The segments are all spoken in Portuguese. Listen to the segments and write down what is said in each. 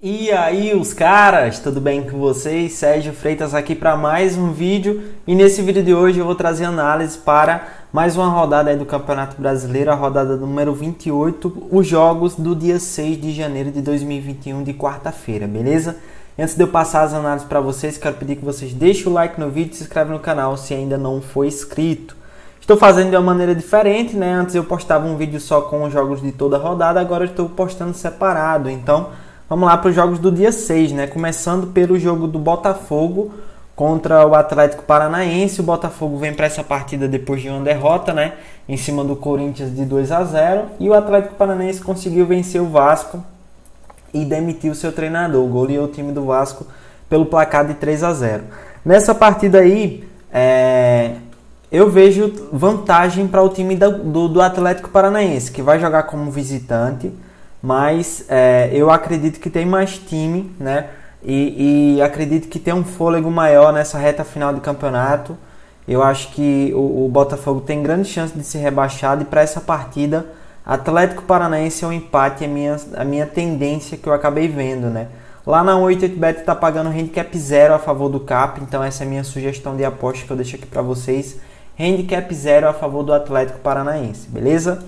E aí os caras, tudo bem com vocês? Sérgio Freitas aqui para mais um vídeo e nesse vídeo de hoje eu vou trazer análise para mais uma rodada do Campeonato Brasileiro, a rodada número 28, os jogos do dia 6 de janeiro de 2021 de quarta-feira, beleza? Antes de eu passar as análises para vocês, quero pedir que vocês deixem o like no vídeo e se inscrevam no canal se ainda não for inscrito. Estou fazendo de uma maneira diferente, né? Antes eu postava um vídeo só com os jogos de toda a rodada, agora estou postando separado, então Vamos lá para os jogos do dia 6, né? Começando pelo jogo do Botafogo contra o Atlético Paranaense. O Botafogo vem para essa partida depois de uma derrota, né? Em cima do Corinthians de 2 a 0 e o Atlético Paranaense conseguiu vencer o Vasco e demitiu seu treinador. Goleou o time do Vasco pelo placar de 3 a 0. Nessa partida aí, é... eu vejo vantagem para o time do, do Atlético Paranaense, que vai jogar como visitante mas é, eu acredito que tem mais time, né? E, e, acredito que tem um fôlego maior nessa reta final de campeonato. Eu acho que o, o Botafogo tem grande chance de ser rebaixado e para essa partida Atlético Paranaense é um empate, a minha, a minha tendência que eu acabei vendo, né? Lá na 88bet está pagando handicap zero a favor do Cap, então essa é a minha sugestão de aposta que eu deixo aqui para vocês. Handicap zero a favor do Atlético Paranaense, beleza?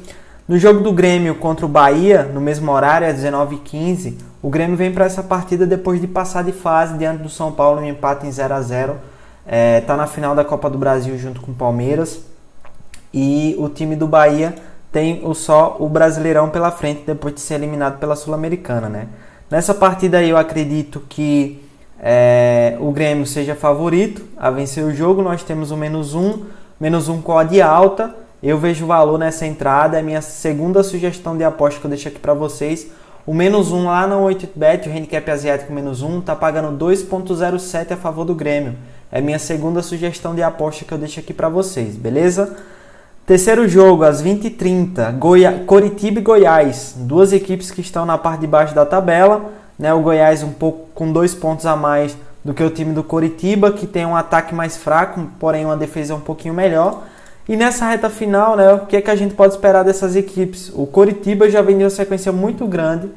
No jogo do Grêmio contra o Bahia, no mesmo horário, às 19h15, o Grêmio vem para essa partida depois de passar de fase diante do São Paulo em um empate em 0 a 0 Está é, tá na final da Copa do Brasil junto com o Palmeiras. E o time do Bahia tem o só o Brasileirão pela frente depois de ser eliminado pela Sul-Americana. Né? Nessa partida aí eu acredito que é, o Grêmio seja favorito a vencer o jogo. Nós temos o menos um, menos um com a de alta eu vejo valor nessa entrada, é minha segunda sugestão de aposta que eu deixo aqui para vocês. O menos 1 lá na 8bet, o handicap asiático menos 1, tá pagando 2.07 a favor do Grêmio. É minha segunda sugestão de aposta que eu deixo aqui para vocês, beleza? Terceiro jogo, às 20h30, Goia... Coritiba e Goiás. Duas equipes que estão na parte de baixo da tabela. Né? O Goiás um pouco com dois pontos a mais do que o time do Coritiba, que tem um ataque mais fraco, porém uma defesa um pouquinho melhor. E nessa reta final, né, o que, é que a gente pode esperar dessas equipes? O Coritiba já vem de uma sequência muito grande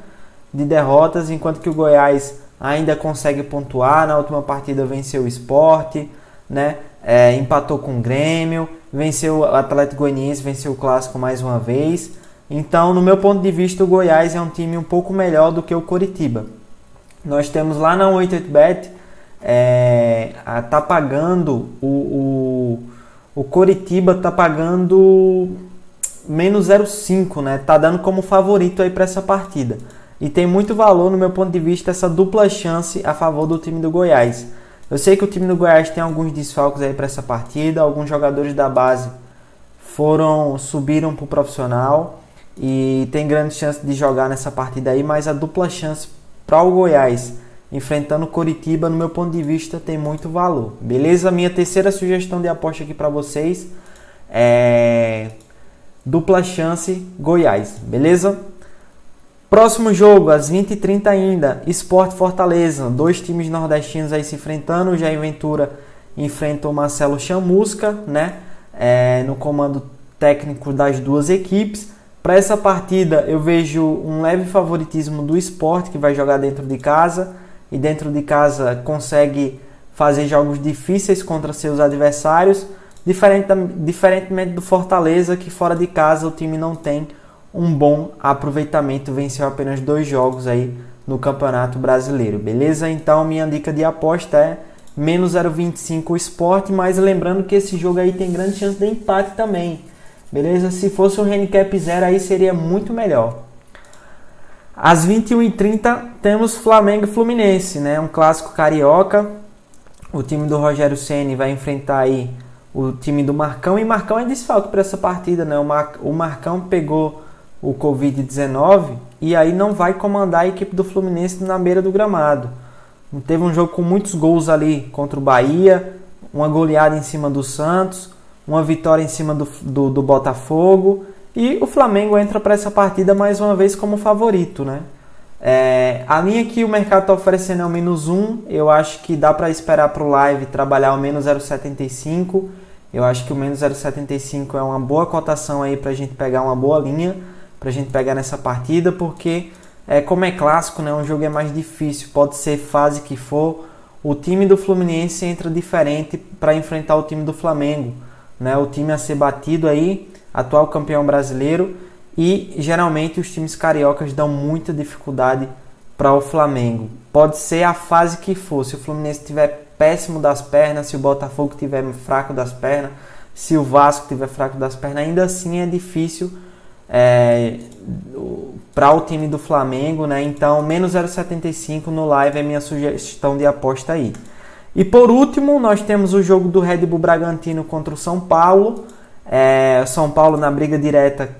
de derrotas, enquanto que o Goiás ainda consegue pontuar. Na última partida venceu o esporte, né, é, empatou com o Grêmio, venceu o Atlético Goianiense, venceu o Clássico mais uma vez. Então, no meu ponto de vista, o Goiás é um time um pouco melhor do que o Coritiba. Nós temos lá na 88bet, é, tá pagando o, o o Coritiba tá pagando menos 0,5, né? Tá dando como favorito aí para essa partida. E tem muito valor, no meu ponto de vista, essa dupla chance a favor do time do Goiás. Eu sei que o time do Goiás tem alguns desfalques aí para essa partida, alguns jogadores da base foram subiram para o profissional e tem grande chance de jogar nessa partida aí, mas a dupla chance para o Goiás enfrentando Coritiba, no meu ponto de vista, tem muito valor. Beleza? Minha terceira sugestão de aposta aqui para vocês é dupla chance Goiás, beleza? Próximo jogo, às 20h30 ainda, Esporte Fortaleza. Dois times nordestinos aí se enfrentando. O Jair Ventura enfrenta o Marcelo Chamusca, né? É, no comando técnico das duas equipes. Para essa partida, eu vejo um leve favoritismo do esporte, que vai jogar dentro de casa e dentro de casa consegue fazer jogos difíceis contra seus adversários, diferente, diferentemente do Fortaleza, que fora de casa o time não tem um bom aproveitamento, venceu apenas dois jogos aí no Campeonato Brasileiro, beleza? Então minha dica de aposta é menos 0,25 o esporte, mas lembrando que esse jogo aí tem grande chance de empate também, beleza? Se fosse um handicap zero aí seria muito melhor. Às 21h30 temos Flamengo e Fluminense, né? Um clássico carioca. O time do Rogério Ceni vai enfrentar aí o time do Marcão e Marcão é desfalque para essa partida, né? O, Mar... o Marcão pegou o Covid-19 e aí não vai comandar a equipe do Fluminense na beira do gramado. Teve um jogo com muitos gols ali contra o Bahia, uma goleada em cima do Santos, uma vitória em cima do, do, do Botafogo e o Flamengo entra para essa partida mais uma vez como favorito, né? É, a linha que o mercado está oferecendo é o menos 1. Eu acho que dá para esperar para o live trabalhar o menos 0,75. Eu acho que o menos 0,75 é uma boa cotação aí para a gente pegar uma boa linha, para a gente pegar nessa partida, porque é, como é clássico, né, um jogo é mais difícil, pode ser fase que for, o time do Fluminense entra diferente para enfrentar o time do Flamengo, né, o time a ser batido aí, atual campeão brasileiro, e geralmente os times cariocas dão muita dificuldade para o Flamengo. Pode ser a fase que for, se o Fluminense estiver péssimo das pernas, se o Botafogo estiver fraco das pernas, se o Vasco estiver fraco das pernas, ainda assim é difícil é, para o time do Flamengo, né? Então, menos 0,75 no live é minha sugestão de aposta aí. E por último, nós temos o jogo do Red Bull Bragantino contra o São Paulo. É, São Paulo na briga direta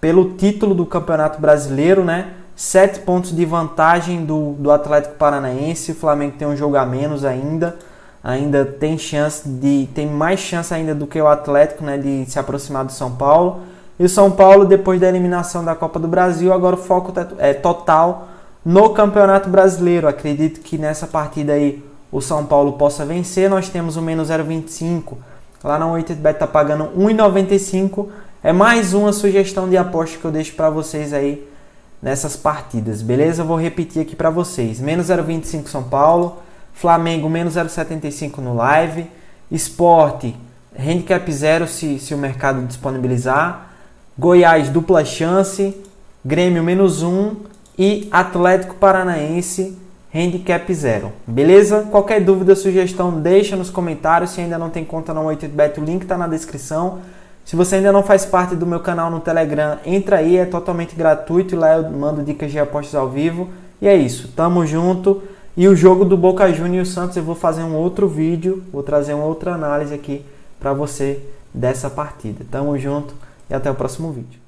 pelo título do Campeonato Brasileiro, né? Sete pontos de vantagem do, do Atlético Paranaense. O Flamengo tem um jogo a menos ainda. Ainda tem chance de. tem mais chance ainda do que o Atlético, né? De se aproximar do São Paulo. E o São Paulo, depois da eliminação da Copa do Brasil, agora o foco é total no Campeonato Brasileiro. Acredito que nessa partida aí o São Paulo possa vencer. Nós temos o menos 0,25. Lá na 8bet tá pagando 1,95. É mais uma sugestão de aposta que eu deixo para vocês aí nessas partidas, beleza? Eu vou repetir aqui para vocês. Menos 0,25 São Paulo, Flamengo menos 0,75 no live, Esporte, handicap 0 se, se o mercado disponibilizar, Goiás dupla chance, Grêmio menos 1 e Atlético Paranaense handicap 0. Beleza? Qualquer dúvida, sugestão, deixa nos comentários. Se ainda não tem conta no 8bet, o link está na descrição. Se você ainda não faz parte do meu canal no Telegram, entra aí, é totalmente gratuito lá eu mando dicas de apostas ao vivo. E é isso, tamo junto. E o jogo do Boca Juniors e o Santos eu vou fazer um outro vídeo, vou trazer uma outra análise aqui para você dessa partida. Tamo junto e até o próximo vídeo.